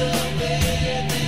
the way